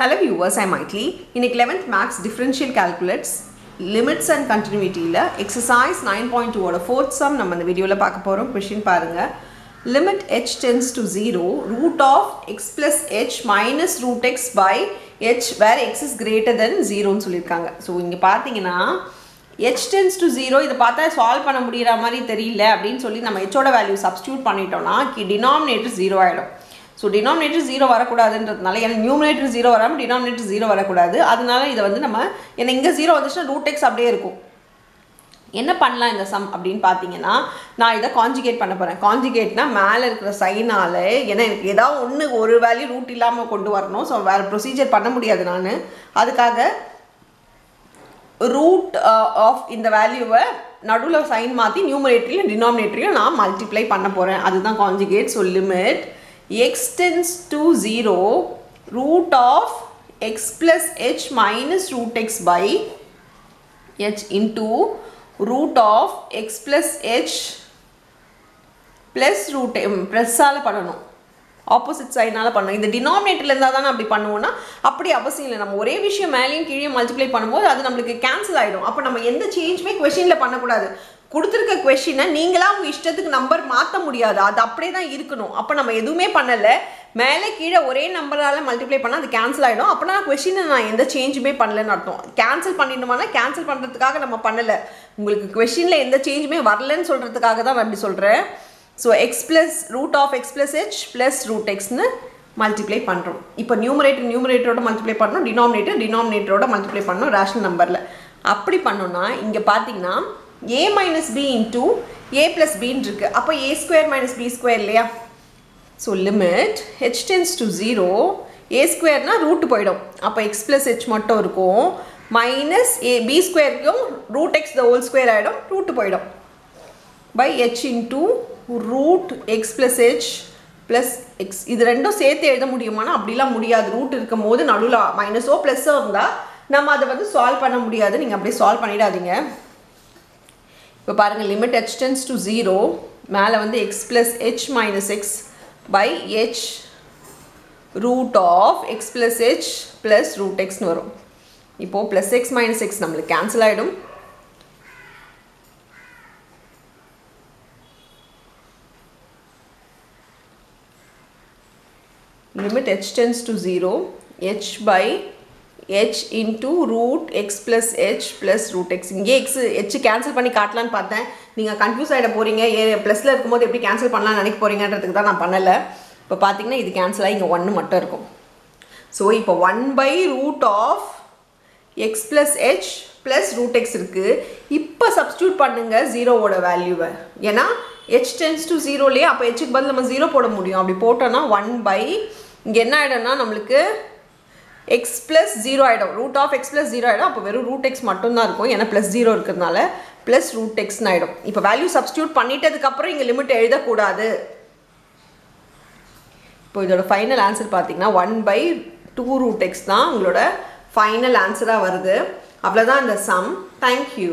Hello viewers, I மைட்லி இன்னைக்கு eleventh maths differential calculus limits and கண்டினியூட்டியில் exercise nine point டூவோட fourth sum நம்ம இந்த வீடியோவில் பார்க்க போகிறோம் கொஷின் பாருங்கள் limit h tends to zero root of x plus h minus root x by h where x is greater than ஜீரோன்னு சொல்லியிருக்காங்க. So இங்கே பார்த்தீங்கன்னா ஹெச் டென்ஸ் டு ஜீரோ இதை பார்த்தா சால்வ் பண்ண முடிகிற மாதிரி தெரியல அப்படின்னு சொல்லி நம்ம ஹெச்சோட வேல்யூ சப்ஸ்டியூட் பண்ணிட்டோம்னா டினாமினேட்டர் ஜீரோ ஆகிடும் ஸோ டினாமினேட்டர் ஜீரோ வரக்கூடாதுன்றதுனால ஏன்னா நியூமினேட்டர் ஜீரோ வராமல் டினாமினேட்டர் ஜீரோ வரக்கூடாது. அதனால இதை வந்து நம்ம ஏன்னா இங்கே ஜீரோ வந்துச்சுன்னா ரூட் எக்ஸ் அப்படியே இருக்கும். என்ன பண்ணலாம் இந்த சம் அப்படின்னு பார்த்தீங்கன்னா நான் இதை காஞ்சிகேட் பண்ண போகிறேன் காஞ்சிகேட்னா மேலே இருக்கிற சைனால் ஏன்னா எனக்கு ஏதாவது ஒன்று ஒரு வேல்யூ ரூட் இல்லாமல் கொண்டு வரணும். ஸோ வேறு ப்ரொசீஜர் பண்ண முடியாது uh, நான். அதுக்காக ரூட் ஆஃப் இந்த வேல்யூவை நடுவில் சைன் மாற்றி நியூமரேட்டரையும் டினாமினேட்டரையும் நான் மல்டிப்ளை பண்ண போகிறேன் அதுதான் conjugate so limit x tends to 0 root of x plus h minus root x by h into root of x plus h plus root um, ப்ளஸ்ஸால் பண்ணணும். ஆப்போசிட் சைனால் பண்ணணும். இந்த டினாமினேட்டரில் இருந்தால் தானே அப்படி பண்ணுவோம்னா அப்படி அவசியம் இல்லை. நம்ம ஒரே விஷயம் மேலேயும் கீழே மல்டிப்ளை பண்ணும்போது அது நம்மளுக்கு கேன்சல் ஆகிடும் அப்போ நம்ம எந்த சேஞ்சுமே கொஷினில் பண்ணக்கூடாது. கொடுத்துருக்க கொஷினை நீங்களாக உங்கள் இஷ்டத்துக்கு நம்பர் மாற்ற முடியாது. அது அப்படியே தான் இருக்கணும். அப்போ நம்ம எதுவுமே பண்ணலை. மேலே கீழே ஒரே நம்பரால் மல்டிப்ளை பண்ணால் அது கேன்சல் ஆகிடும் அப்போ நான் கொஷினை நான் எந்த சேஞ்சுமே பண்ணலன்னு அர்த்தம். கேன்சல் பண்ணிடணுமானா கேன்சல் பண்ணுறதுக்காக நம்ம பண்ணலை. உங்களுக்கு கொஷினில் எந்த சேஞ்சுமே வரலன்னு சொல்கிறதுக்காக தான் நான் அப்படி சொல்கிறேன் so x plus root of x plus h plus root எக்ஸ்னு மல்டிப்ளை பண்ணுறோம் இப்போ நியூமரேட்டர் நியூமரேட்டரோட மல்டிப்ளை பண்ணணும் டினாமினேட்டர் டினாமினேட்டரோட மல்டிப்ளை பண்ணணும் ரேஷனல் நம்பரில் அப்படி பண்ணோன்னா இங்கே பார்த்தீங்கன்னா a minus b into a plus பின்னு இருக்குது அப்போ a square minus b square இல்லையா? So limit h tends to zero a ஸ்கொயர்னா root போயிடும். அப்போ எக்ஸ் ப்ளஸ் ஹெச் மட்டும் இருக்கும். Minus a b ஸ்கொயருக்கும் root x the whole square ஆகிடும் ரூட்டு போயிடும். By h into root x plus h plus x இது ரெண்டும் சேர்த்து எழுத முடியுமானா? அப்படிலாம் முடியாது. ரூட் இருக்கும் போது நடுவில் மைனஸோ ப்ளஸ்ஸோ இருந்தால் நம்ம அதை வந்து சால்வ் பண்ண முடியாது. நீங்கள் அப்படியே சால்வ் பண்ணிடாதீங்க. இப்போ பாருங்கள் limit h tends to zero மேலே வந்து x plus h minus x by h root of x plus h plus root எக்ஸ்னு வரும். இப்போது ப்ளஸ் எக்ஸ் மைனஸ் எக்ஸ் நம்மளுக்கு கேன்சல் ஆகிடும் limit h tends to 0 h by h into root x plus h plus root x இங்கே x h cancel பண்ணி காட்டலான்னு பார்த்தேன். நீங்கள் கன்ஃபியூஸ் ஆகிட போகிறீங்க ஏ ப்ளஸில் இருக்கும்போது எப்படி கேன்சல் பண்ணலாம்னு நினைக்க போகிறீங்கன்றதுக்கு தான் நான் பண்ணலை. இப்போ பார்த்தீங்கன்னா இது கேன்சல் ஆகி இங்கே ஒன்று மட்டும் இருக்கும். ஸோ இப்போ one by root of x plus h plus root x இருக்குது இப்போ சப்ஸ்டியூட் பண்ணுங்கள் ஜீரோவோட வேல்யூவை ஏன்னா ஹெச் டென்ஸ் டு ஜீரோலேயே அப்போ ஹெச்சுக்கு பதில் நம்ம ஜீரோ போட முடியும். அப்படி போட்டோன்னா ஒன் பை இங்கே என்ன ஆகிடும்னா நம்மளுக்கு எக்ஸ் ப்ளஸ் ஜீரோ ஆகிடும் root of x plus zero ஆகிடும் அப்போ வெறும் ரூட் எக்ஸ் மட்டும்தான் இருக்கும். ஏன்னா ப்ளஸ் ஜீரோ இருக்கிறதுனால ப்ளஸ் ரூட் எக்ஸ்னு ஆகிடும் இப்போ வேல்யூ சப்ஸ்டியூட் பண்ணிட்டதுக்கப்புறம் இங்கே லிமிட் எழுதக்கூடாது. இப்போ இதோட ஃபைனல் ஆன்சர் பார்த்தீங்கன்னா one by two root x தான் உங்களோட ஃபைனல் ஆன்சராக வருது. அவ்வளோதான் இந்த சம் தேங்க்யூ